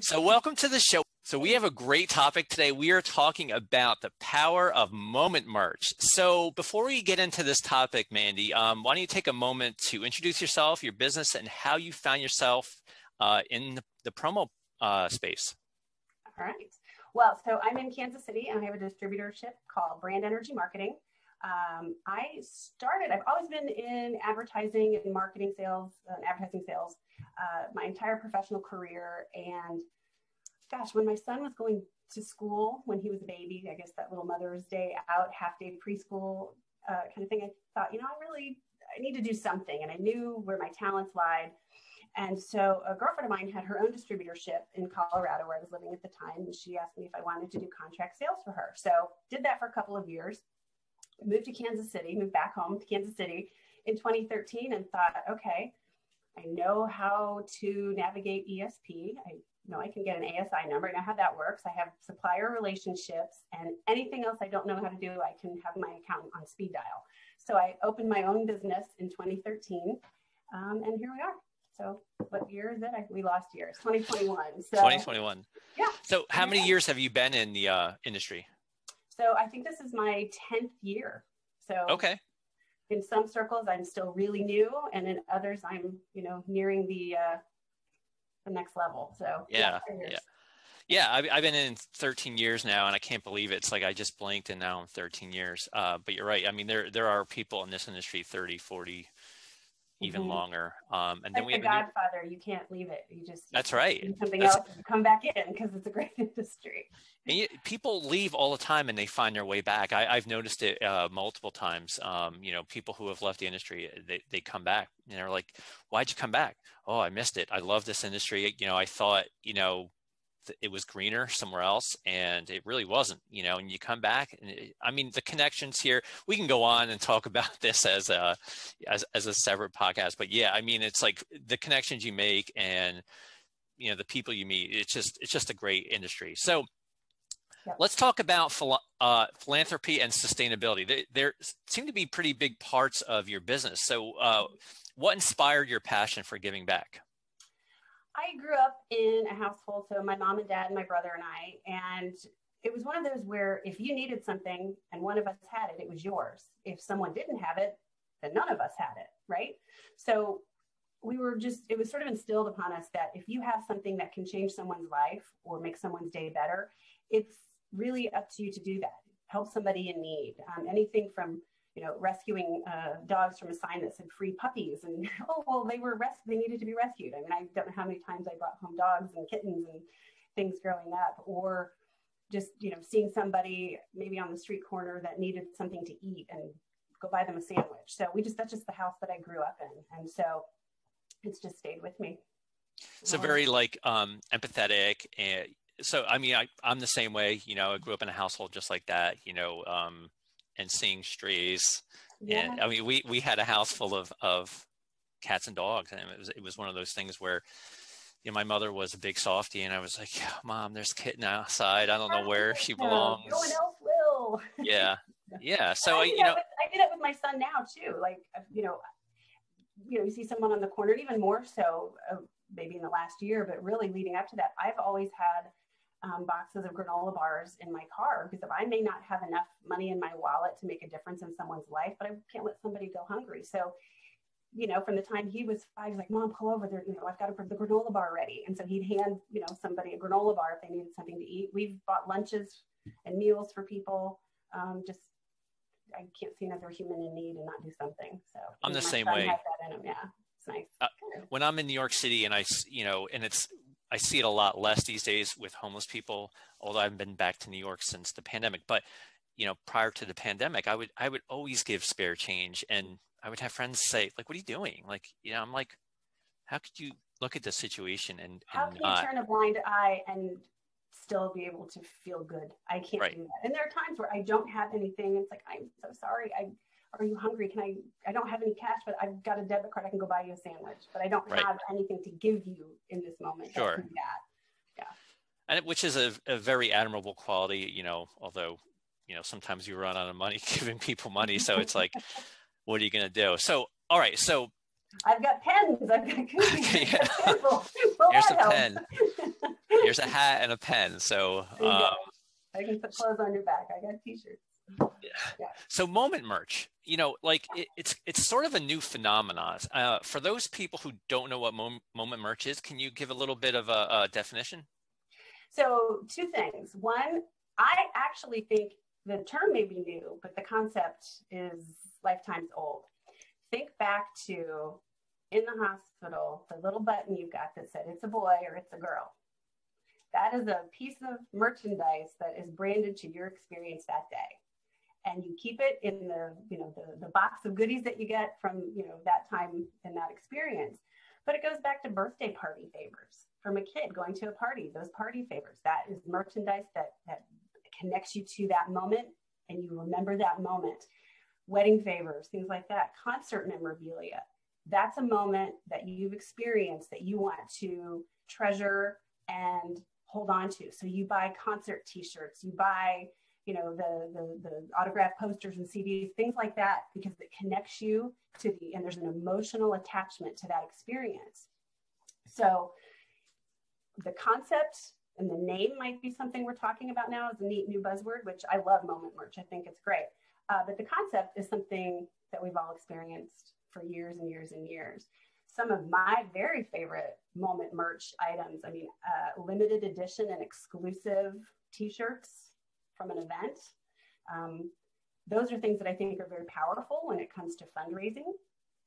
So, welcome to the show. So, we have a great topic today. We are talking about the power of moment merch. So, before we get into this topic, Mandi, um, why don't you take a moment to introduce yourself, your business, and how you found yourself uh, in the, the promo uh, space? All right. Well, so I'm in Kansas City and I have a distributorship called Brand Energy Marketing. Um, I started, I've always been in advertising and marketing sales and advertising sales uh, my entire professional career. And gosh, when my son was going to school, when he was a baby, I guess that little Mother's Day out, half day preschool uh, kind of thing, I thought, you know, I really, I need to do something. And I knew where my talents lied. And so a girlfriend of mine had her own distributorship in Colorado where I was living at the time. And she asked me if I wanted to do contract sales for her. So did that for a couple of years, moved to Kansas City, moved back home to Kansas City in 2013 and thought, okay, I know how to navigate ESP. I know I can get an ASI number. I know how that works. I have supplier relationships and anything else I don't know how to do, I can have my accountant on speed dial. So I opened my own business in 2013 um, and here we are. So what year is it? I, we lost years, 2021. So, 2021. Yeah. So how many years have you been in the uh, industry? So I think this is my 10th year. So okay. in some circles i'm still really new and in others i'm you know nearing the uh the next level. So yeah yeah yeah. I've, I've been in 13 years now and i can't believe it. it's like i just blinked and now i'm 13 years. Uh, but you're right. I mean there there are people in this industry 30 40 even mm-hmm. longer. Um, and then like we have the Godfather. New... You can't leave it. You just that's right. something that's... else, come back in because it's a great industry. And you, people leave all the time and they find their way back. I, have noticed it uh, multiple times. Um, you know, people who have left the industry, they, they come back and they're like, "Why'd you come back?" Oh, I missed it. I love this industry. You know, I thought, you know, it was greener somewhere else and it really wasn't you know and you come back and it, i mean the connections here we can go on and talk about this as a as, as a separate podcast but yeah i mean it's like the connections you make and you know the people you meet it's just it's just a great industry. So let's talk about phil- uh, philanthropy and sustainability. There, there, seem to be pretty big parts of your business. So uh, what inspired your passion for giving back I grew up in a household, so my mom and dad and my brother and I, and it was one of those where if you needed something and one of us had it, it was yours. If someone didn't have it, then none of us had it, right? So we were just, it was sort of instilled upon us that if you have something that can change someone's life or make someone's day better, it's really up to you to do that. Help somebody in need. Um, anything from you know, rescuing uh, dogs from a sign that said free puppies. And oh, well, they were res- they needed to be rescued. I mean, I don't know how many times I brought home dogs and kittens and things growing up, or just, you know, seeing somebody maybe on the street corner that needed something to eat and go buy them a sandwich. So we just, that's just the house that I grew up in. And so it's just stayed with me. So very like um, empathetic and so I mean I, I'm the same way. You know, I grew up in a household just like that. You know, um, and seeing strays. Yeah. And I mean, we, we had a house full of, of cats and dogs. And it was, it was one of those things where, you know, my mother was a big softie and I was like, mom, there's a kitten outside. I don't know where she belongs. No one else will. Yeah. Yeah. So, I, you know, with, I did it with my son now too. Like, uh, you know, you know, you see someone on the corner, even more so uh, maybe in the last year, but really leading up to that, I've always had um, boxes of granola bars in my car because if I may not have enough money in my wallet to make a difference in someone's life, but I can't let somebody go hungry. So, you know, from the time he was five, he's like, Mom, pull over there. You know, I've got the granola bar ready. And so he'd hand, you know, somebody a granola bar if they needed something to eat. We've bought lunches and meals for people. Um, just, I can't see another human in need and not do something. So I'm the same way. Yeah, it's nice. Uh, when I'm in New York City and I, you know, and it's I see it a lot less these days with homeless people, although I've been back to New York since the pandemic. But you know, prior to the pandemic, I would I would always give spare change, and I would have friends say, like, "What are you doing?" Like, you know, I'm like, "How could you look at the situation and, and how can not... you turn a blind eye and still be able to feel good? I can't right. do that. And there are times where I don't have anything. It's like I'm so sorry. I are you hungry? Can I, I don't have any cash, but I've got a debit card. I can go buy you a sandwich, but I don't right. have anything to give you in this moment. Sure. Yeah. And which is a, a very admirable quality, you know, although, you know, sometimes you run out of money giving people money. So it's like, what are you going to do? So, all right. So I've got pens. I've got koozies. yeah. Here's a pen. Here's a hat and a pen. So um, I can put clothes on your back. I got t-shirts. Yeah. So moment merch, you know, like it, it's it's sort of a new phenomenon. Uh, for those people who don't know what mom, moment merch is, can you give a little bit of a, a definition? So two things. One, I actually think the term may be new, but the concept is lifetimes old. Think back to in the hospital, the little button you got that said it's a boy or it's a girl. That is a piece of merchandise that is branded to your experience that day. And you keep it in the, you know, the, the box of goodies that you get from, you know, that time and that experience. But it goes back to birthday party favors from a kid going to a party, those party favors. That is merchandise that, that connects you to that moment and you remember that moment. Wedding favors, things like that, concert memorabilia. That's a moment that you've experienced that you want to treasure and hold on to. So you buy concert t-shirts, you buy, you know, the, the, the autograph posters and CDs, things like that, because it connects you to the, and there's an emotional attachment to that experience. So the concept and the name might be something we're talking about now is a neat new buzzword, which I love moment merch. I think it's great. Uh, but the concept is something that we've all experienced for years and years and years. Some of my very favorite moment merch items, I mean, uh, limited edition and exclusive t shirts from an event. Um, those are things that I think are very powerful when it comes to fundraising.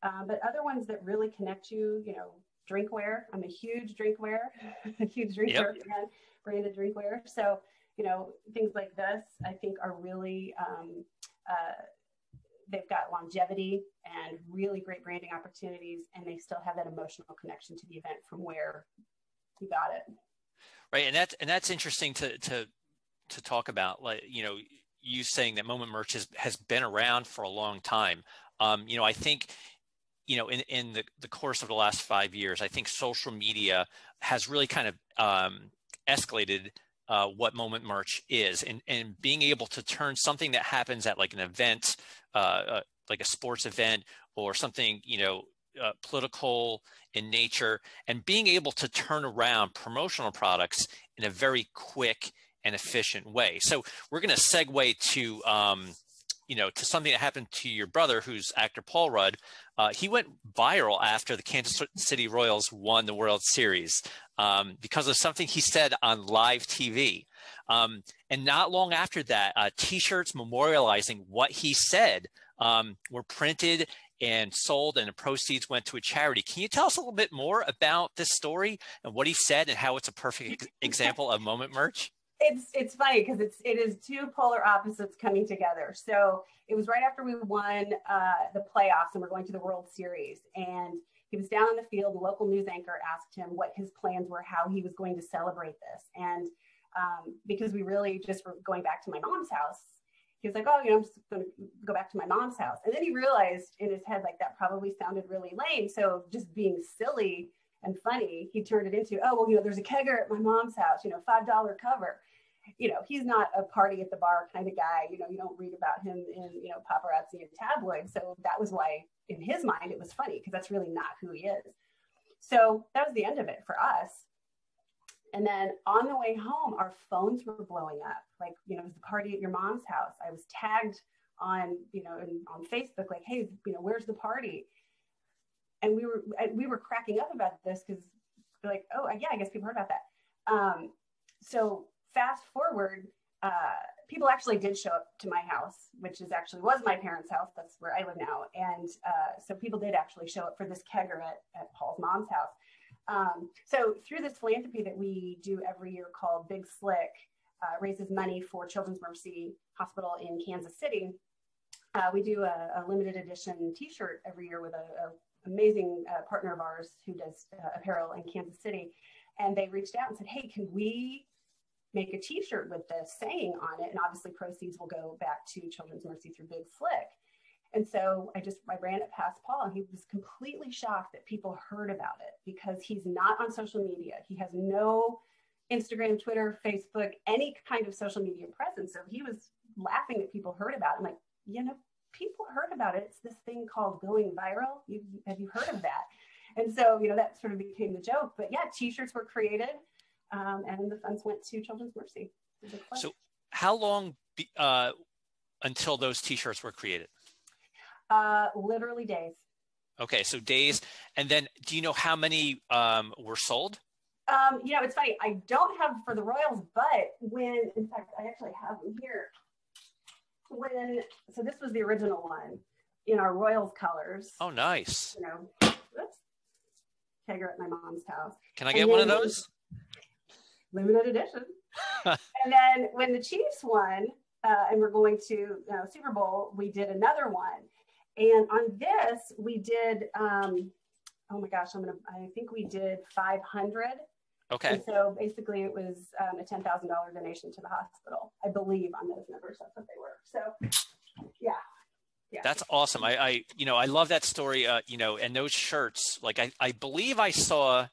Uh, but other ones that really connect you, you know, drinkware. I'm a huge drinkware, a huge drinkware yep. fan, branded drinkware. So, you know, things like this, I think are really, um, uh, they've got longevity and really great branding opportunities, and they still have that emotional connection to the event from where you got it. Right, and that's and that's interesting to to to talk about. Like you know, you saying that Moment Merch has, has been around for a long time. Um, you know, I think you know, in, in the, the course of the last five years, I think social media has really kind of um, escalated uh, what moment merch is and, and being able to turn something that happens at like an event, uh, uh, like a sports event or something, you know, uh, political in nature and being able to turn around promotional products in a very quick and efficient way. So we're going to segue to um, you know, to something that happened to your brother, who's actor Paul Rudd. Uh, he went viral after the Kansas City Royals won the World Series um, because of something he said on live TV. Um, and not long after that, uh, T-shirts memorializing what he said um, were printed and sold, and the proceeds went to a charity. Can you tell us a little bit more about this story and what he said, and how it's a perfect example of moment merch? It's it's funny because it's it is two polar opposites coming together. So it was right after we won uh, the playoffs and we're going to the World Series, and he was down in the field. The local news anchor asked him what his plans were, how he was going to celebrate this, and um, because we really just were going back to my mom's house, he was like, "Oh, you know, I'm just going to go back to my mom's house," and then he realized in his head like that probably sounded really lame. So just being silly and funny, he turned it into, "Oh, well, you know, there's a kegger at my mom's house, you know, five dollar cover." you know, he's not a party at the bar kind of guy. You know, you don't read about him in, you know, paparazzi and tabloids. So that was why, in his mind, it was funny because that's really not who he is. So that was the end of it for us. And then on the way home, our phones were blowing up. Like, you know, it was the party at your mom's house. I was tagged on, you know, in, on Facebook, like, hey, you know, where's the party? And we were we were cracking up about this because, like, oh yeah, I guess people heard about that. Um, so fast forward, uh, people actually did show up to my house, which is actually was my parents' house. That's where I live now. And uh, so people did actually show up for this kegger at, at Paul's mom's house. Um, so through this philanthropy that we do every year called Big Slick, uh, raises money for Children's Mercy Hospital in Kansas City. Uh, we do a, a, limited edition T-shirt every year with an amazing uh, partner of ours who does uh, apparel in Kansas City, and they reached out and said, "Hey, can we make a t-shirt with this saying on it? And obviously proceeds will go back to children's mercy through big slick. And so i just i ran it past paul and he was completely shocked that people heard about it because he's not on social media. He has no instagram twitter facebook any kind of social media presence. So he was laughing that people heard about it. I'm like you know people heard about it it's this thing called going viral you, have you heard of that and so you know that sort of became the joke but yeah t-shirts were created Um, and the funds went to Children's Mercy. So, how long be, uh, until those T-shirts were created? Uh, literally days. Okay, so days, and then do you know how many um, were sold? Um, you know, it's funny. I don't have for the Royals, but when, in fact, I actually have them here. When so this was the original one in our Royals colors. Oh, nice. You know, oops, kegger at my mom's house. Can I get one of those? Limited edition. and then when the Chiefs won, uh, and we're going to you know, Super Bowl, we did another one. And on this, we did. Um, oh my gosh, I'm gonna. I think we did 500 Okay. And so basically, it was um, a ten thousand dollar donation to the hospital. I believe on those numbers, that's what they were. So, yeah. Yeah. That's awesome. I, I, you know, I love that story. Uh, you know, and those shirts. Like, I, I believe I saw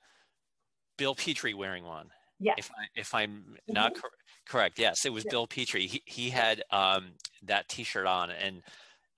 Bill Petrie wearing one. Yeah. If I, if I'm not mm-hmm. cor- correct, yes, it was yeah. Bill Petrie. He, he had um, that T-shirt on, and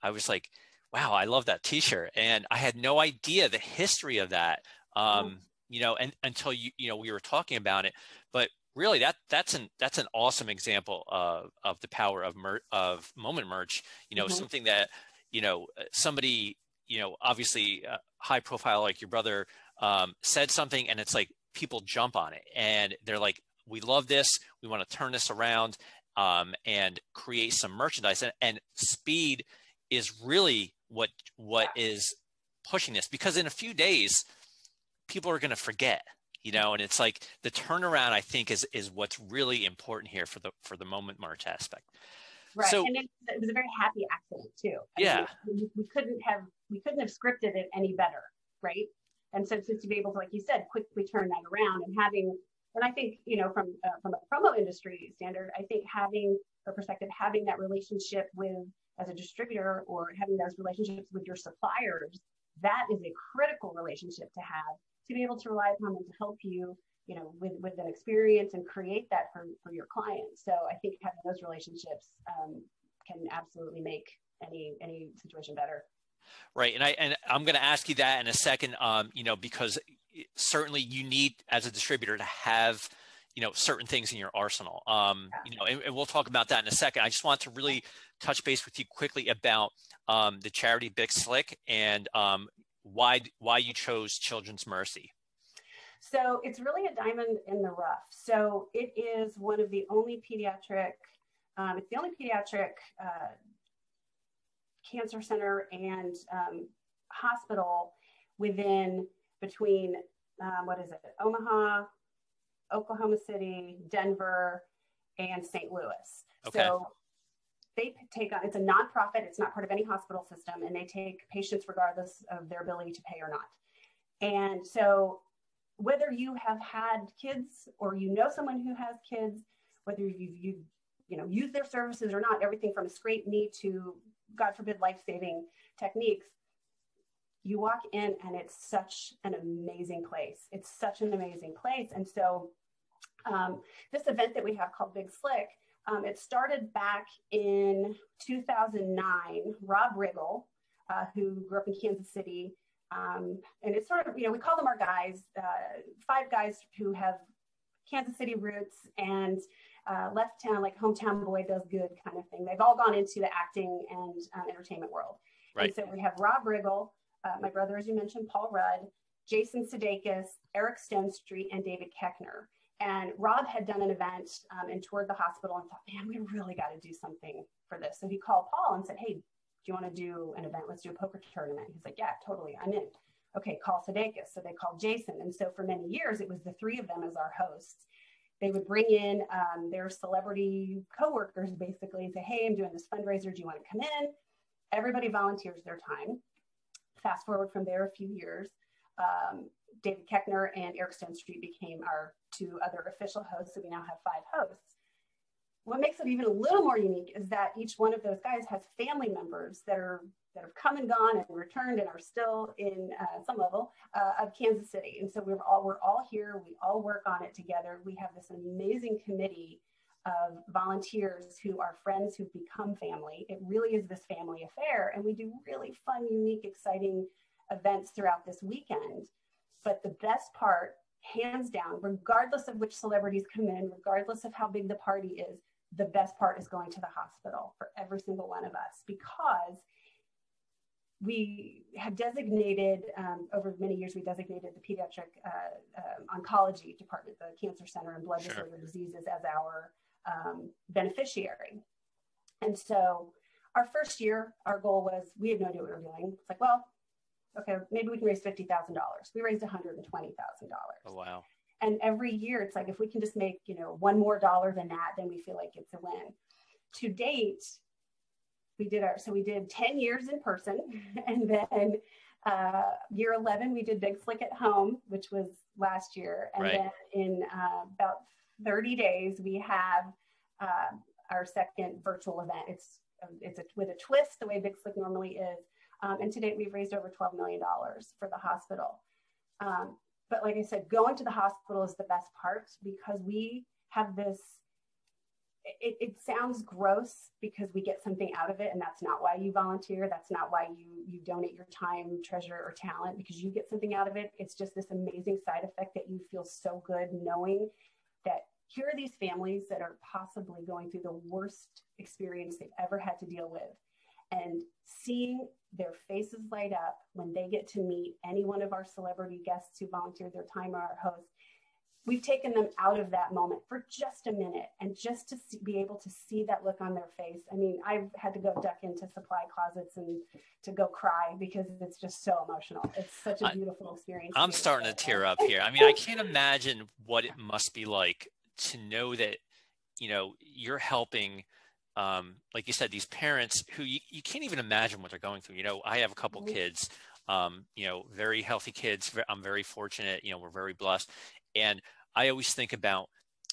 I was like, wow, I love that T-shirt, and I had no idea the history of that. Um, mm-hmm you know, and until you, you know, we were talking about it, but really that that's an that's an awesome example of of the power of mer- of moment merch. You know, mm-hmm. something that you know uh, somebody you know obviously uh, high profile like your brother um, said something, and it's like people jump on it, and they're like, we love this, we want to turn this around um, and create some merchandise, and, and speed is really what what is pushing this because in a few days people are going to forget you know and it's like the turnaround i think is is what's really important here for the for the moment merch aspect. Right so, and it, it was a very happy accident too. I yeah. mean, we, we, couldn't have we couldn't have scripted it any better right? And so just to be able to like you said quickly turn that around and having and i think you know from uh, from a promo industry standard i think having a perspective having that relationship with as a distributor or having those relationships with your suppliers that is a critical relationship to have to be able to rely upon them to help you you know with with an experience and create that for, for your clients. So i think having those relationships um, can absolutely make any any situation better. Right. And i and i'm going to ask you that in a second um, you know because certainly you need as a distributor to have you know certain things in your arsenal. Um, you know and, and, we'll talk about that in a second. I just want to really touch base with you quickly about um, the charity big slick and um, why why you chose Children's Mercy. So it's really a diamond in the rough. So it is one of the only pediatric. Um, it's the only pediatric uh, cancer center and um, hospital within between um, what is it Omaha, Oklahoma City, Denver, and St. Louis. Okay. So they take on, it's a nonprofit, it's not part of any hospital system, and they take patients regardless of their ability to pay or not. And so, whether you have had kids or you know someone who has kids, whether you've, you you know, used their services or not, everything from a scrape knee to, God forbid, life saving techniques, you walk in and it's such an amazing place. It's such an amazing place. And so, um, this event that we have called Big Slick um, it started back in 2009. Rob Riggle, uh, who grew up in Kansas City, um, and it's sort of, you know, we call them our guys, uh, five guys who have Kansas City roots and uh, left town, like hometown boy does good kind of thing. They've all gone into the acting and um, entertainment world. Right. And so we have Rob Riggle, uh, my brother, as you mentioned, Paul Rudd, Jason Sudeikis, Eric Stonestreet, and David Koechner. And Rob had done an event um, and toured the hospital and thought, man, we really got to do something for this. So he called Paul and said, hey, do you want to do an event? Let's do a poker tournament. He's like, yeah, totally. I'm in. Okay, call Sudeikis. So they called Jason. And so for many years, it was the three of them as our hosts. They would bring in um, their celebrity coworkers basically and say, hey, I'm doing this fundraiser. Do you want to come in? Everybody volunteers their time. Fast forward from there a few years. Um, David Koechner and Eric Stonestreet became our two other official hosts. So we now have five hosts. What makes it even a little more unique is that each one of those guys has family members that are that have come and gone and returned and are still in uh, some level uh, of Kansas City. And so we're all we're all here. We all work on it together. We have this amazing committee of volunteers who are friends who've become family. It really is this family affair, and we do really fun, unique, exciting events throughout this weekend. But the best part hands down, regardless of which celebrities come in, regardless of how big the party is, the best part is going to the hospital for every single one of us because we have designated um, over many years we designated the pediatric uh, um, oncology department the cancer center and blood sure. diseases as our um, beneficiary and so our first year our goal was we had no idea what we were doing it's like well okay maybe we can raise $50000 we raised $120000 oh wow. And every year it's like if we can just make you know one more dollar than that then we feel like it's a win. To date we did our so we did 10 years in person and then uh, year 11 we did big slick at home which was last year. And right. then in uh, about 30 days we have uh, our second virtual event. It's it's a, with a twist the way big slick normally is um, and to date we've raised over 12 million dollars for the hospital. Um, but like i said going to the hospital is the best part because we have this it, it, sounds gross because we get something out of it and that's not why you volunteer. That's not why you you donate your time treasure or talent because you get something out of it. It's just this amazing side effect that you feel so good knowing that here are these families that are possibly going through the worst experience they've ever had to deal with. And seeing their faces light up when they get to meet any one of our celebrity guests who volunteered their time or our hosts we've taken them out of that moment for just a minute and just to see, be able to see that look on their face. I mean i've had to go duck into supply closets and to go cry because it's just so emotional. It's such a beautiful experience i'm starting to tear up here. I mean i can't imagine what it must be like to know that you know you're helping um, like you said these parents who you, you can't even imagine what they're going through. You know i have a couple kids um, you know very healthy kids. I'm very fortunate you know we're very blessed. And I always think about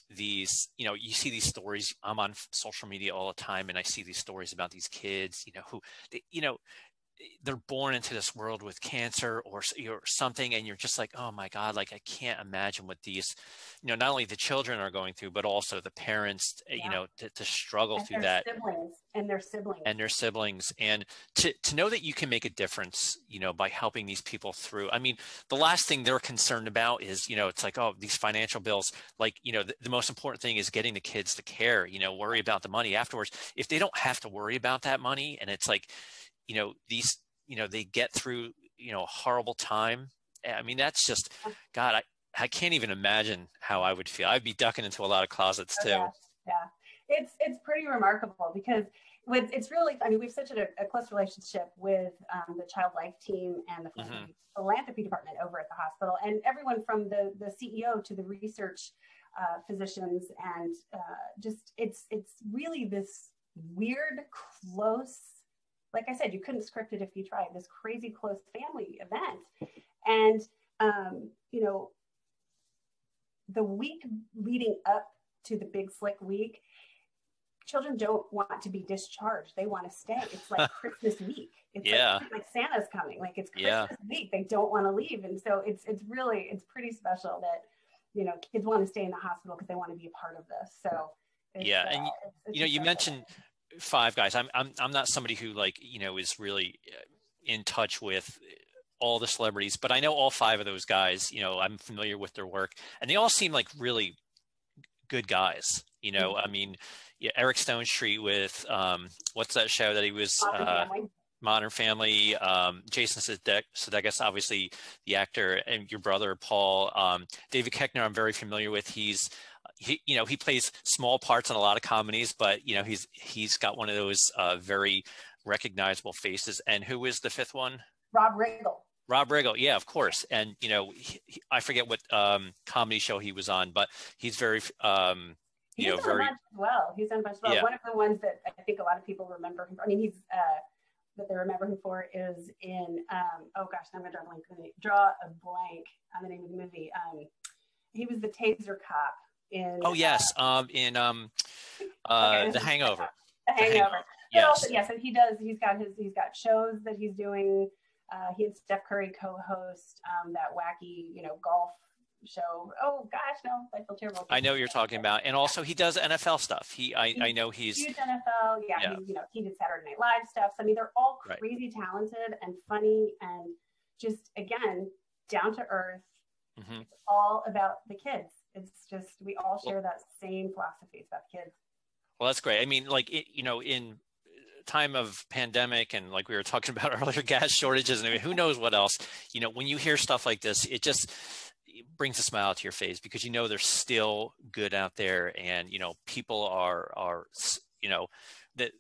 these, you know, you see these stories. I'm on social media all the time and I see these stories about these kids, you know, who, they, you know, they're born into this world with cancer or, or something and you're just like oh my god like i can't imagine what these you know not only the children are going through but also the parents eh, yeah. you know to, to struggle and through that. siblings and their siblings. And their siblings and to to know that you can make a difference you know by helping these people through. I mean the last thing they're concerned about is you know it's like oh these financial bills like you know the, the most important thing is getting the kids to care you know worry about the money. Afterwards if they don't have to worry about that money and it's like you know these you know they get through you know a horrible time. I mean that's just god i i can't even imagine how i would feel. I'd be ducking into a lot of closets too. oh, yeah. yeah. It's it's pretty remarkable because with it's really i mean we've such a, a close relationship with um, the child life team and the mm-hmm. philanthropy department over at the hospital and everyone from the the ceo to the research uh, physicians and uh, just it's it's really this weird close like I said, you couldn't script it if you tried. This crazy close family event, and um, you know, the week leading up to the big slick week, children don't want to be discharged. They want to stay. It's like Christmas week. It's yeah. like, like Santa's coming. Like it's Christmas yeah. week. They don't want to leave, and so it's it's really it's pretty special that you know kids want to stay in the hospital because they want to be a part of this. So yeah, uh, and it's, it's you know you mentioned five guys. I'm I'm I'm not somebody who like you know is really uh, in touch with all the celebrities, but I know all five of those guys. You know, I'm familiar with their work, and they all seem like really good guys. You know, mm-hmm. I mean, yeah, Eric Stonestreet with um, what's that show that he was Modern uh, Family. Modern Family. Um, Jason Sudeikis, obviously the actor, and your brother Paul. Um, David Koechner, I'm very familiar with. He's he you know he plays small parts in a lot of comedies but you know he's he's got one of those uh, very recognizable faces. And who is the fifth one? Rob riggle. Rob riggle. Yeah of course. And you know he, he, i forget what um, comedy show he was on but he's very um, you he's know very well. He's done a bunch well. Yeah. one of the ones that i think a lot of people remember him For, i mean he's uh, that they remember him for is in um, oh gosh i'm gonna draw a blank. Draw a blank on the name of the movie. Um, he was the taser cop in oh yes uh, um in um uh okay, the hangover the hangover, the hangover. yes also, yes and he does he's got his he's got shows that he's doing uh he and steph curry co-host um that wacky you know golf show oh gosh no i feel terrible i know what you're talking about and also he does nfl stuff he i, I know he's huge nfl yeah, yeah. He, you know he did saturday night live stuff so, i mean they're all crazy right. talented and funny and just again down to earth Mm-hmm. It's all about the kids. It's just we all share that same philosophy. It's about kids. Well, that's great. I mean, like it, you know, in time of pandemic and like we were talking about earlier, gas shortages and who knows what else. You know, when you hear stuff like this, it just brings a smile to your face because you know there's still good out there, and you know people are are you know that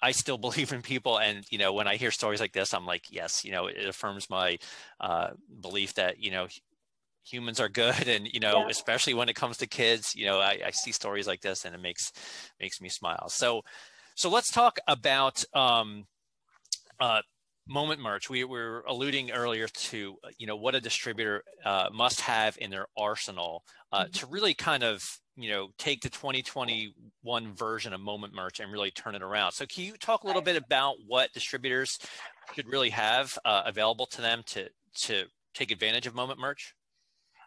I still believe in people, and you know when I hear stories like this, I'm like, yes, you know, it affirms my uh, belief that you know humans are good and you know yeah. especially when it comes to kids you know I, I, see stories like this and it makes makes me smile. So so let's talk about um uh moment merch. We were alluding earlier to you know what a distributor uh, must have in their arsenal uh, mm-hmm. to really kind of you know take the 2021 version of moment merch and really turn it around. So can you talk a little bit about what distributors should really have uh, available to them to to take advantage of moment merch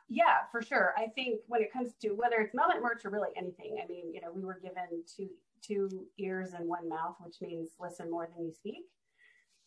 yeah, for sure. I think when it comes to whether it's moment merch or really anything, I mean, you know, we were given two two ears and one mouth, which means listen more than you speak,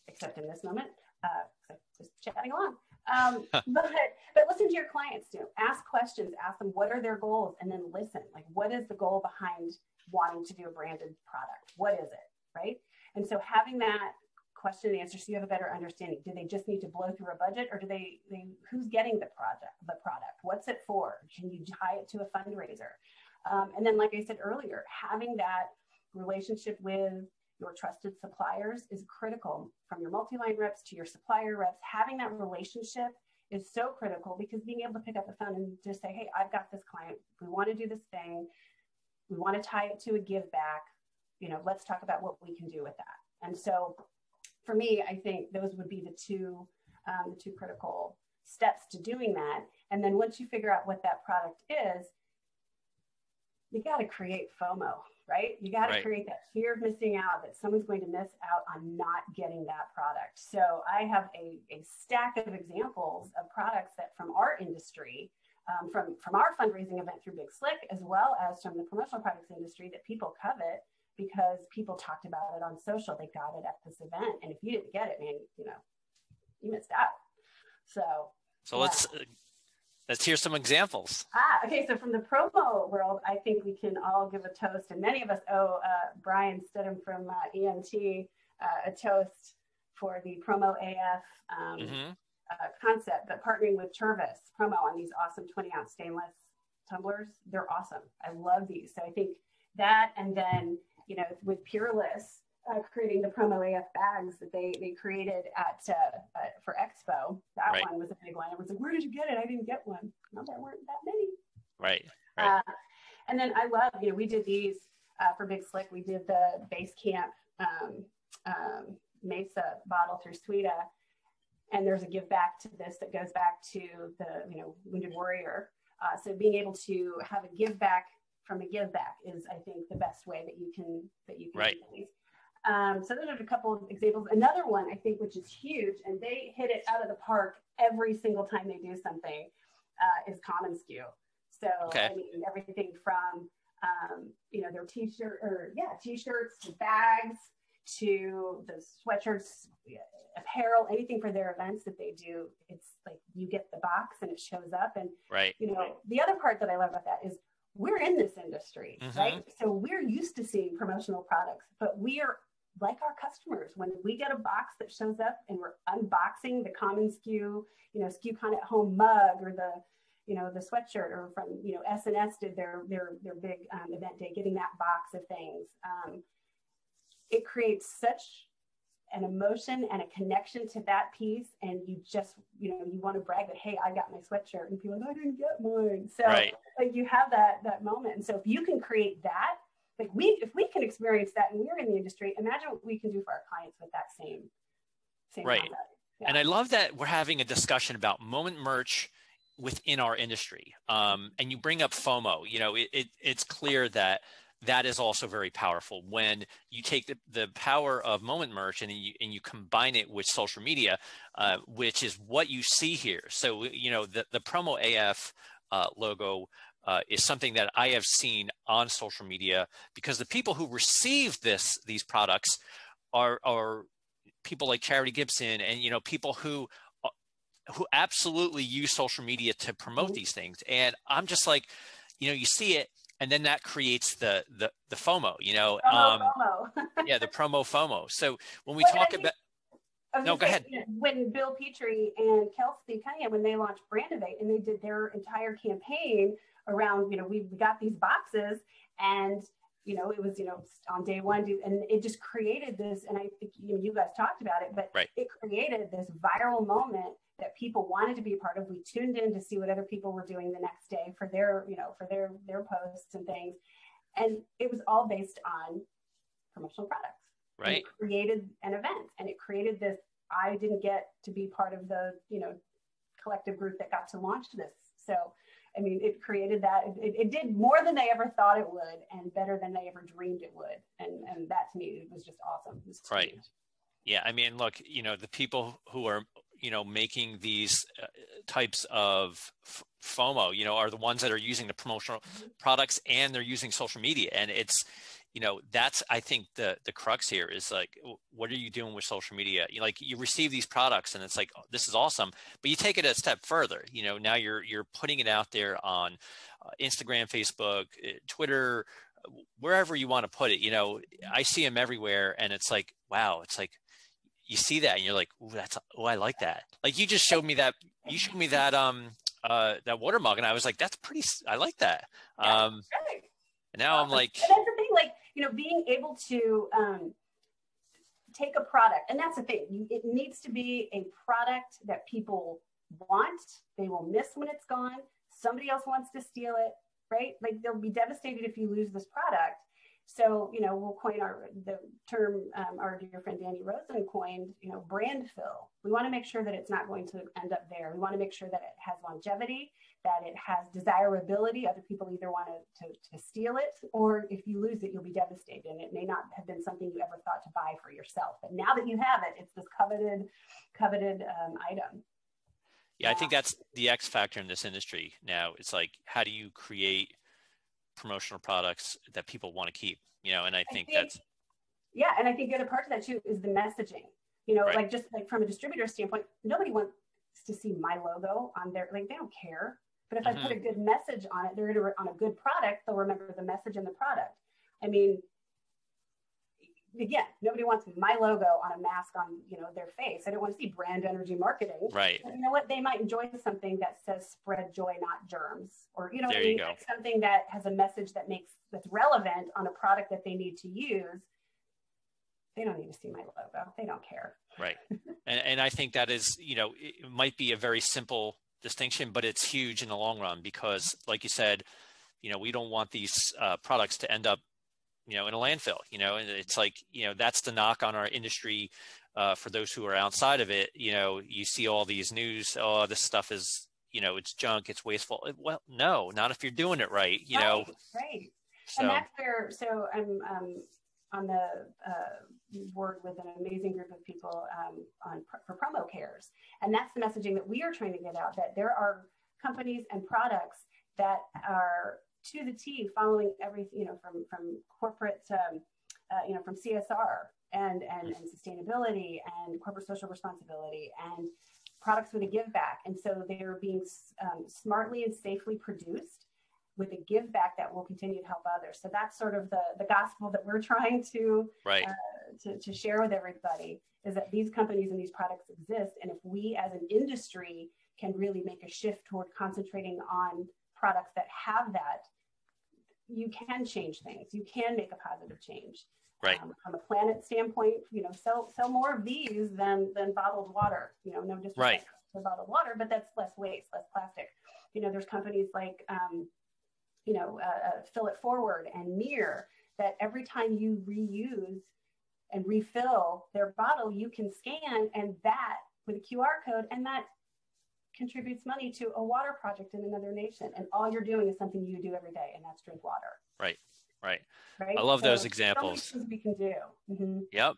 except in this moment, uh, just chatting along. Um, but but listen to your clients too. Ask questions. Ask them what are their goals, and then listen. Like, what is the goal behind wanting to do a branded product? What is it, right? And so having that question and answer so you have a better understanding. Do they just need to blow through a budget or do they, they who's getting the project, the product? What's it for? Can you tie it to a fundraiser? Um, and then, like I said earlier, having that relationship with your trusted suppliers is critical from your multi-line reps to your supplier reps. Having that relationship is so critical because being able to pick up the phone and just say, hey, I've got this client. We want to do this thing. We want to tie it to a give back. You know, let's talk about what we can do with that. And so for me, I think those would be the two, um, the two critical steps to doing that. And then once you figure out what that product is, you got to create FOMO, right? You got to right. create that fear of missing out that someone's going to miss out on not getting that product. So I have a, a stack of examples of products that from our industry, um, from, from our fundraising event through Big Slick, as well as from the promotional products industry that people covet because people talked about it on social. They got it at this event, and if you didn't get it, man, you know, you missed out. So, so yeah. let's uh, let's hear some examples. Ah, okay. So from the promo world, I think we can all give a toast, and many of us owe uh, Brian Stidham from uh, EMT uh, a toast for the promo AF. Um, mm-hmm. Uh, concept, but partnering with Tervis promo on these awesome 20 ounce stainless tumblers. They're awesome. I love these. So I think that, and then you know, with Peerless uh, creating the promo AF bags that they they created at uh, uh, for Expo. That right. one was a big one. It was like, where did you get it? I didn't get one. No, there weren't that many. Right. right. Uh, and then I love, you know, we did these uh, for Big Slick. We did the base camp um, um, Mesa bottle through Sweda. And there's a give back to this that goes back to the, you know, Wounded Warrior. Uh, so being able to have a give back from a give back is I think the best way that you can that you can right. Um, so those are a couple of examples. Another one I think which is huge, and they hit it out of the park every single time they do something, uh, is commonsku. So okay. I mean everything from um, you know their t-shirt or yeah t-shirts to bags to the sweatshirts, apparel, anything for their events that they do. It's like you get the box and it shows up. And right. you know the other part that I love about that is we're in this industry, mm-hmm. right? So we're used to seeing promotional products, but we are like our customers. When we get a box that shows up and we're unboxing the commonsku, you know, SKUCon at home mug or the, you know, the sweatshirt or from, you know, SNS did their their their big um, event day, getting that box of things. Um, it creates such an emotion and a connection to that piece and you just you know you want to brag that hey i got my sweatshirt and people like i didn't get mine. So right. like you have that that moment. And so if you can create that like we if we can experience that and we're in the industry imagine what we can do for our clients with that same same right. yeah. and i love that we're having a discussion about moment merch within our industry. Um, and you bring up fomo you know it, it, it's clear that that is also very powerful when you take the, the power of moment merch and you, and you combine it with social media uh, which is what you see here so you know the, the promo af uh, logo uh, is something that i have seen on social media because the people who receive this these products are are people like charity gibson and you know people who uh, who absolutely use social media to promote mm-hmm. these things. And I'm just like, you know, you see it and then that creates the the, the FOMO, you know. FOMO, um, FOMO. yeah, the promo FOMO. So when we talk about no, go say, ahead. when Bill Petrie and Kelsey Cunningham, when they launched Brandivate and they did their entire campaign around, you know, we got these boxes and you know, it was, you know, on day one, and it just created this, and I think you, know, you guys talked about it, but right. it created this viral moment that people wanted to be a part of. We tuned in to see what other people were doing the next day for their, you know, for their their posts and things, and it was all based on promotional products. Right. it created an event, and it created this. I didn't get to be part of the, you know, collective group that got to launch this, so I mean, it created that. It, it, did more than they ever thought it would, and better than they ever dreamed it would. And and that to me it was just awesome. Was right. Yeah, I mean, look, you know, the people who are you know making these uh, types of FOMO, you know, are the ones that are using the promotional products and they're using social media, and it's you know that's i think the the crux here is like what are you doing with social media? You like you receive these products and it's like oh, this is awesome. But you take it a step further you know now you're you're putting it out there on uh, instagram facebook uh, twitter wherever you want to put it you know i see them everywhere and it's like wow. It's like you see that and you're like oh that's oh i like that like you just showed me that you showed me that um uh that water mug and i was like that's pretty i like that um and now i'm like and that's the thing like you know, being able to um, take a product, and that's the thing, it needs to be a product that people want, they will miss when it's gone, somebody else wants to steal it, right? Like they'll be devastated if you lose this product. So, you know, we'll coin our the term um, our dear friend Danny Rosen coined, you know, brand fill. We want to make sure that it's not going to end up there. We want to make sure that it has longevity, that it has desirability. Other people either want to, to, to steal it, or if you lose it, you'll be devastated. And it may not have been something you ever thought to buy for yourself. But now that you have it, it's this coveted, coveted um, item. Yeah, I think that's the X factor in this industry now. It's like, how do you create promotional products that people want to keep? You know, and I think, I think that's. Yeah, and I think the other part of that too is the messaging. You know, right. like just like from a distributor standpoint, nobody wants to see my logo on their like they don't care but if mm-hmm. I put a mm-hmm. good message on it, they're gonna, on a good product, they'll remember the message and the product. I mean, again, nobody wants my logo on a mask on you know their face. I don't want to see brand energy marketing. Right. But you know what? They might enjoy something that says "spread joy, not germs," or you know, you something that has a message that makes that's relevant on a product that they need to use. They don't need to see my logo. They don't care. Right. and, and I think that is, you know, it might be a very simple distinction, but it's huge in the long run because, like you said, you know, we don't want these uh, products to end up, you know, in a landfill. You know, and it's like, you know, that's the knock on our industry. Uh, for those who are outside of it, you know, you see all these news. Oh, this stuff is, you know, it's junk, it's wasteful. Well, no, not if you're doing it right. You right, know, right. So, and that's where. So I'm um, on the uh, board with an amazing group of people um, on for promo cares, and that's the messaging that we are trying to get out. That there are companies and products that are to the T following everything, you know, from from corporate, um, uh, you know, from CSR and, and and sustainability and corporate social responsibility and products with a give back. And so they're being um, smartly and safely produced with a give back that will continue to help others. So that's sort of the, the gospel that we're trying to, right. Uh, to, to share with everybody is that these companies and these products exist. And if we as an industry can really make a shift toward concentrating on products that have that, you can change things. You can make a positive change. Right. Um, from a planet standpoint, you know, sell sell more of these than than bottled water. You know, no disrespect right. to bottled water, but that's less waste, less plastic. You know, there's companies like um, you know, uh, uh, fill it forward and mirror that every time you reuse and refill their bottle, you can scan and that with a QR code and that contributes money to a water project in another nation. And all you're doing is something you do every day and that's drink water. Right. Right. Right. I love so those examples. So we can do. Mm-hmm. Yep.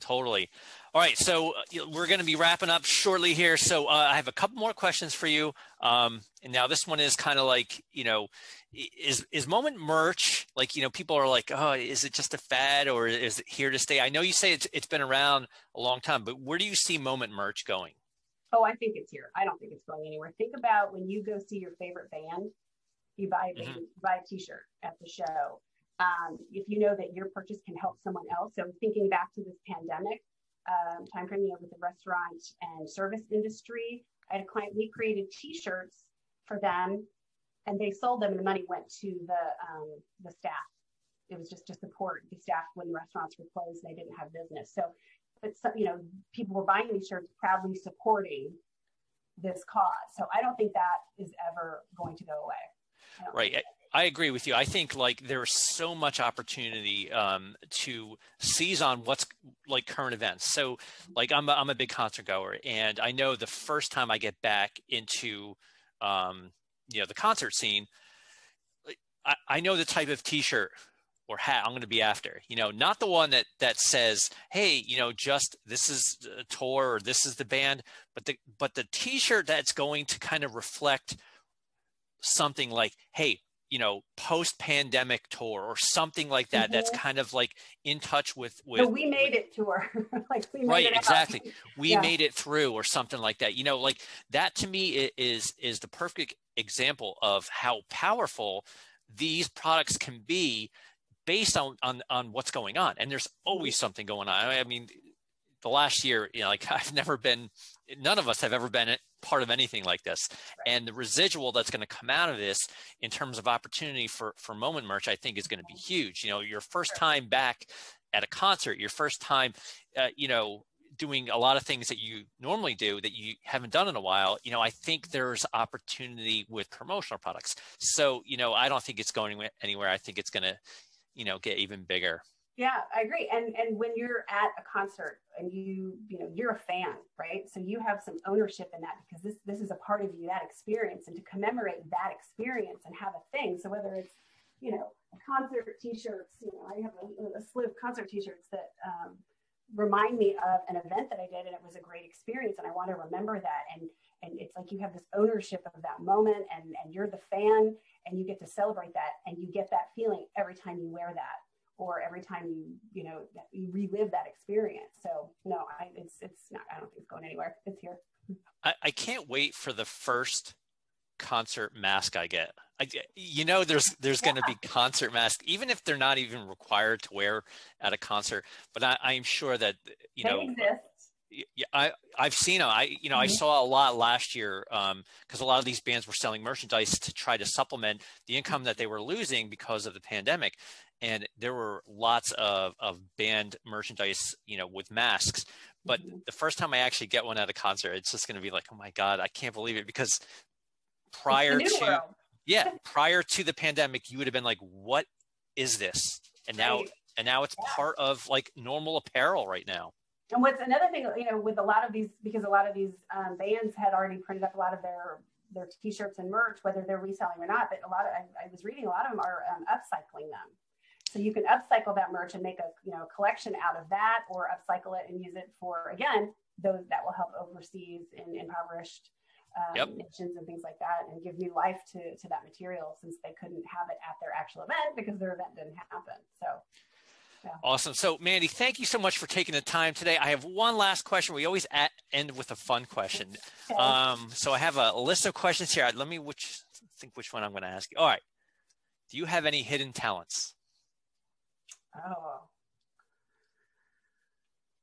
Totally. All right, so uh, we're going to be wrapping up shortly here. So uh, I have a couple more questions for you. Um, and now this one is kind of like, you know, is is Moment merch like you know people are like, oh, is it just a fad or is it here to stay? I know you say it's it's been around a long time, but where do you see Moment merch going? Oh, I think it's here. I don't think it's going anywhere. Think about when you go see your favorite band, you buy a, mm-hmm. buy a t-shirt at the show. Um, if you know that your purchase can help someone else. So thinking back to this pandemic um, time frame, you know, with the restaurant and service industry, I had a client, we created t-shirts for them and they sold them and the money went to the, um, the staff. It was just to support the staff when restaurants were closed, they didn't have business. So, but some, you know, people were buying these shirts proudly supporting this cause. So I don't think that is ever going to go away. Right. I agree with you. I think like there's so much opportunity um, to seize on what's like current events. So like I'm a, I'm a big concert goer, and I know the first time I get back into um, you know the concert scene, I, I know the type of T-shirt or hat I'm going to be after. You know, not the one that that says, "Hey, you know, just this is a tour or this is the band," but the but the T-shirt that's going to kind of reflect something like, "Hey, you know post pandemic tour or something like that mm-hmm. that's kind of like in touch with with so we made it tour like we made right exactly we yeah. made it through or something like that you know like that to me is is the perfect example of how powerful these products can be based on on on what's going on. And there's always something going on. I mean the last year you know like i've never been none of us have ever been part of anything like this. And the residual that's going to come out of this in terms of opportunity for for moment merch i think is going to be huge. You know your first time back at a concert your first time uh, you know doing a lot of things that you normally do that you haven't done in a while you know i think there's opportunity with promotional products. So you know i don't think it's going anywhere. I think it's going to you know get even bigger yeah, I agree. And and when you're at a concert and you you know you're a fan, right? So you have some ownership in that because this this is a part of you that experience, and to commemorate that experience and have a thing. So whether it's you know concert T-shirts, you know I have a, a slew of concert T-shirts that um, remind me of an event that I did, and it was a great experience, and I want to remember that. And and it's like you have this ownership of that moment, and and you're the fan, and you get to celebrate that, and you get that feeling every time you wear that or every time you you know you relive that experience so no I, it's it's not i don't think it's going anywhere it's here I, I can't wait for the first concert mask i get I, you know there's there's yeah. going to be concert masks even if they're not even required to wear at a concert but i i'm sure that you they know exist. Yeah, I I've seen them. I you know mm-hmm. I saw a lot last year because um, a lot of these bands were selling merchandise to try to supplement the income that they were losing because of the pandemic and there were lots of, of band merchandise, you know, with masks. But mm-hmm. the first time I actually get one at a concert, it's just going to be like, oh my god, I can't believe it because prior to world. yeah, prior to the pandemic, you would have been like, what is this? And now right. and now it's part of like normal apparel right now. And what's another thing, you know, with a lot of these, because a lot of these um, bands had already printed up a lot of their their t-shirts and merch, whether they're reselling or not. But a lot of I, I was reading a lot of them are um, upcycling them. So you can upcycle that merch and make a you know collection out of that, or upcycle it and use it for again those that will help overseas and impoverished um, yep. nations and things like that, and give new life to to that material since they couldn't have it at their actual event because their event didn't happen. So. Awesome. So, Mandi, thank you so much for taking the time today. I have one last question. We always at, end with a fun question. Okay. Um, so, I have a list of questions here. Let me which think which one I'm going to ask you. All right. Do you have any hidden talents? Oh.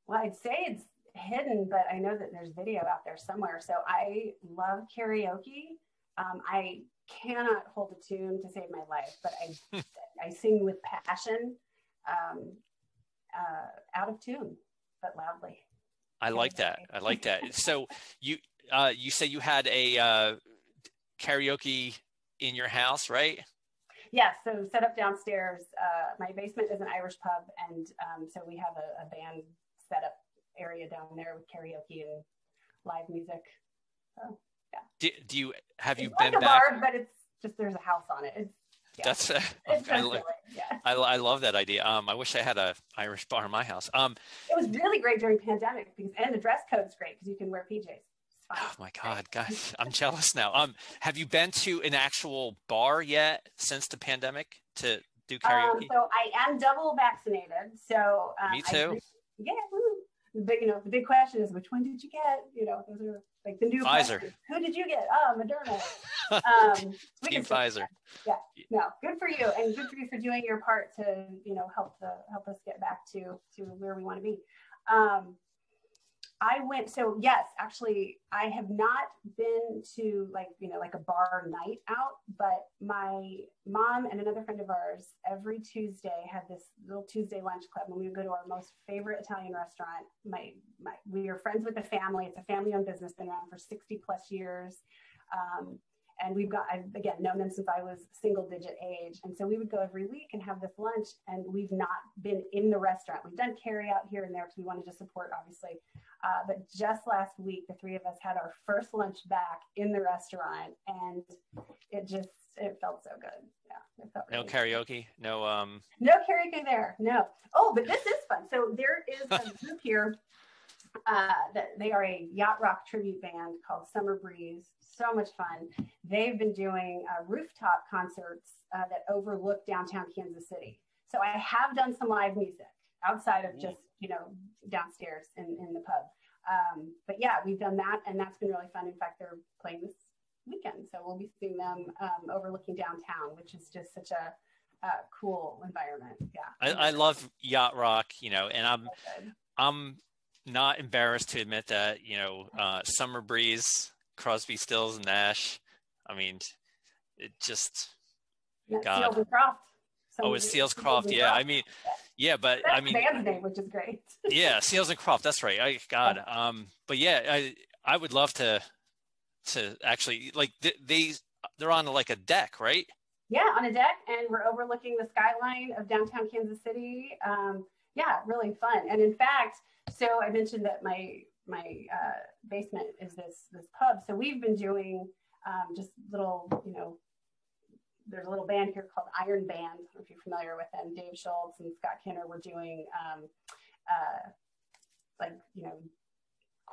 Well, I'd say it's hidden, but I know that there's video out there somewhere. So I love karaoke. Um, I cannot hold a tune to save my life, but I I sing with passion, um, uh, out of tune, but loudly. I like that. I like that. So you uh, you say you had a uh, karaoke in your house, right? yeah, so set up downstairs. Uh, my basement is an Irish pub, and um, so we have a, a, band set up area down there with karaoke and live music. So yeah. Do, do you have you it's been like back? Bar, but it's just there's a house on it. It's, yeah. That's uh, I, yeah. I, I, love that idea. Um, I wish I had a Irish bar in my house. Um, it was really great during pandemic because and the dress code's great because you can wear PJs. Oh my God, guys, I'm jealous now. Um, have you been to an actual bar yet since the pandemic to do um, karaoke? Um, so I am double vaccinated. So um, me too. I, yeah, the big, you know, the big question is which one did you get? You know, those are like the new Pfizer. Who did you get? Oh, Moderna. Um, Team Pfizer. Yeah, no, good for you, and good for you for doing your part to, you know, help the help us get back to to where we want to be. Um, I went, so yes, actually, I have not been to like, you know, like a bar night out, but my mom and another friend of ours every Tuesday had this little Tuesday lunch club when we would go to our most favorite Italian restaurant. My, my, we are friends with the family. It's a family owned business, been around for 60 plus years. Um, and we've got I've again known them since I was single digit age, and so we would go every week and have this lunch. And we've not been in the restaurant. We've done carry out here and there because we wanted to support, obviously. Uh, but just last week, the three of us had our first lunch back in the restaurant, and it just it felt so good. Yeah, it felt no karaoke, good. no um, no karaoke there. No. Oh, but this is fun. So there is a group here. Uh, that they are a yacht rock tribute band called Summer Breeze so much fun. They've been doing uh, rooftop concerts uh, that overlook downtown Kansas City. So I have done some live music outside of just, you know, downstairs in, in the pub. Um, but yeah, we've done that and that's been really fun. In fact, they're playing this weekend. So we'll be seeing them um, overlooking downtown, which is just such a, a cool environment. Yeah. I, I, love yacht rock, you know, and I'm, I'm not embarrassed to admit that, you know, uh, Summer Breeze Crosby, Stills, and Nash. I mean, it just God. Seals Croft. oh, it's Seals Croft. Yeah, I mean, yeah, but That's I mean, band's name, which is great. yeah, Seals and Croft. That's right. I God. Um, but yeah, I I would love to to actually like they they're on like a deck, right? Yeah, on a deck, and we're overlooking the skyline of downtown Kansas City. Um, yeah, really fun. And in fact, so I mentioned that my my uh, basement is this this pub. So we've been doing um, just little, you know, there's a little band here called Iron Band. if you're familiar with them. Dave Schultz and Scott Kinner were doing um, uh, like you know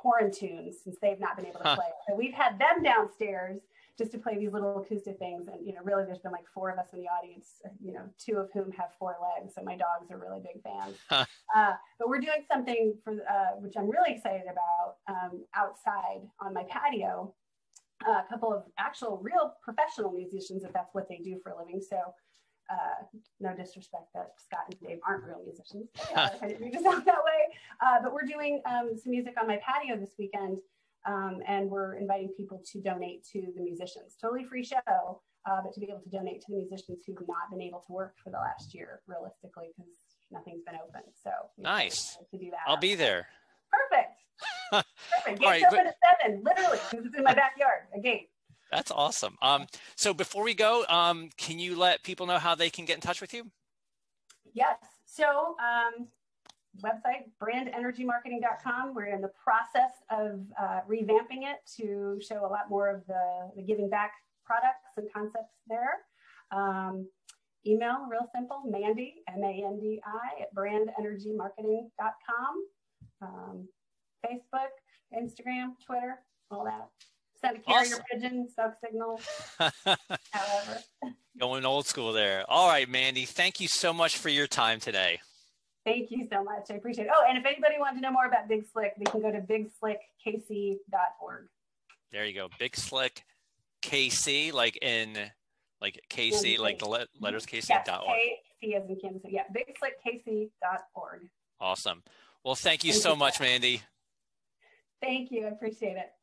quarantunes since they've not been able to huh. play. So we've had them downstairs just to play these little acoustic things. And, you know, really there's been like four of us in the audience, you know, two of whom have four legs. So my dogs are really big fans. uh, but we're doing something for, uh, which I'm really excited about um, outside on my patio. Uh, a couple of actual real professional musicians, if that's what they do for a living. So uh, no disrespect that Scott and Dave aren't real musicians. I didn't read it out that way. Uh, but we're doing um, some music on my patio this weekend um, and we're inviting people to donate to the musicians. Totally free show, uh, but to be able to donate to the musicians who've not been able to work for the last year, realistically, because nothing's been open. So nice to do that. I'll be there. Perfect. Perfect. Gates right, open but... at seven, literally, because it's in my backyard. A gate. That's awesome. Um, so before we go, um, can you let people know how they can get in touch with you? Yes. So um, website, brandenergymarketing.com. We're in the process of uh, revamping it to show a lot more of the, the giving back products and concepts there. Um, email, real simple, Mandi, M-A-N-D-I, at brandenergymarketing.com. Um, Facebook, Instagram, Twitter, all that. Send a carrier awesome. pigeon, smoke signal, however. Going old school there. All right, Mandi, thank you so much for your time today. Thank you so much. I appreciate it. Oh, and if anybody wants to know more about Big Slick, they can go to bigslickkc.org. There you go. Big Slick KC, like in like KC, like the le- mm-hmm. letters KC yes, dot org. KC as in Kansas. Yeah, bigslickkc.org. Awesome. Well, thank you thank so you much, Mandi. Thank you. I appreciate it.